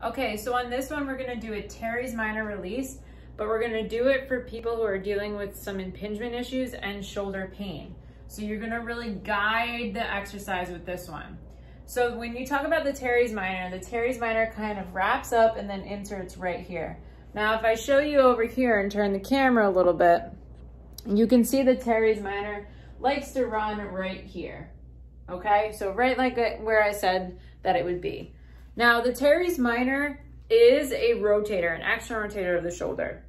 Okay, so on this one, we're gonna do a teres minor release, but we're gonna do it for people who are dealing with some impingement issues and shoulder pain. So you're gonna really guide the exercise with this one. So when you talk about the teres minor, the teres minor kind of wraps up and then inserts right here. Now, if I show you over here and turn the camera a little bit, you can see the teres minor likes to run right here. Okay, so right like where I said that it would be. Now, the teres minor is a rotator, an action rotator of the shoulder.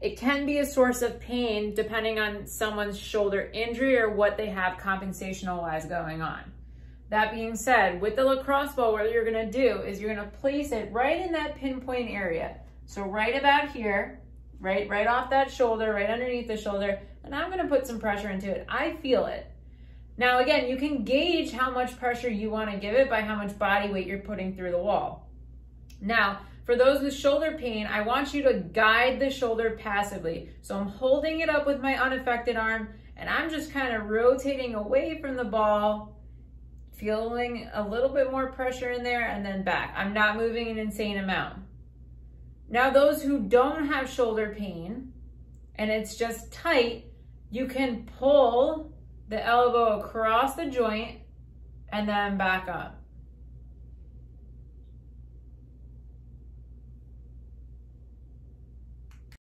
It can be a source of pain depending on someone's shoulder injury or what they have compensational wise going on. That being said, with the lacrosse ball, what you're gonna do is you're gonna place it right in that pinpoint area. So right about here, right, right off that shoulder, right underneath the shoulder, and I'm gonna put some pressure into it. I feel it. Now again, you can gauge how much pressure you wanna give it by how much body weight you're putting through the wall. Now, for those with shoulder pain, I want you to guide the shoulder passively. So I'm holding it up with my unaffected arm and I'm just kind of rotating away from the ball, feeling a little bit more pressure in there and then back. I'm not moving an insane amount. Now those who don't have shoulder pain and it's just tight, you can pull the elbow across the joint and then back up.